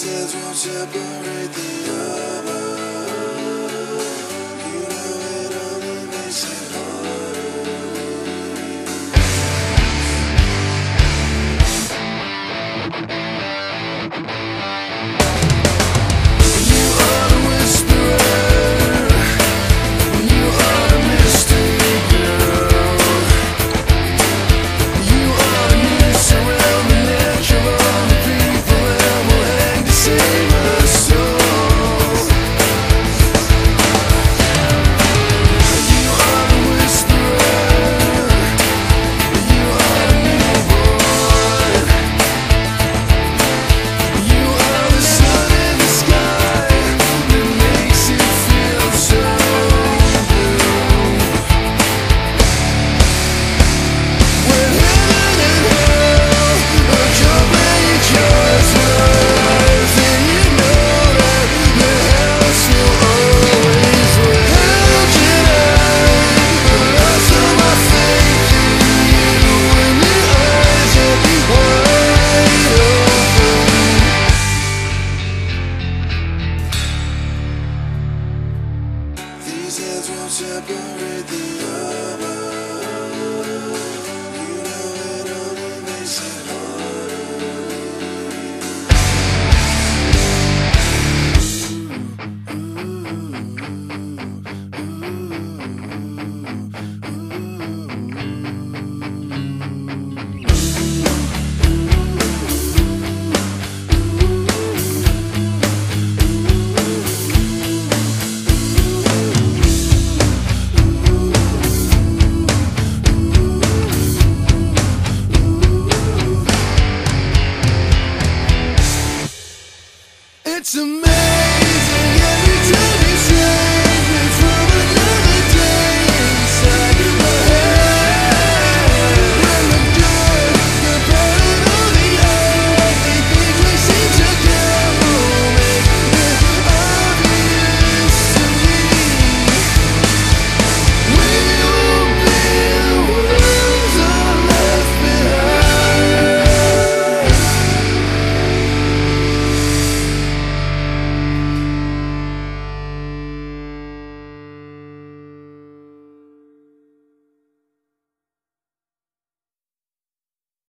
These hands won't separate the other. These hands won't separate the lovers. It's amazing.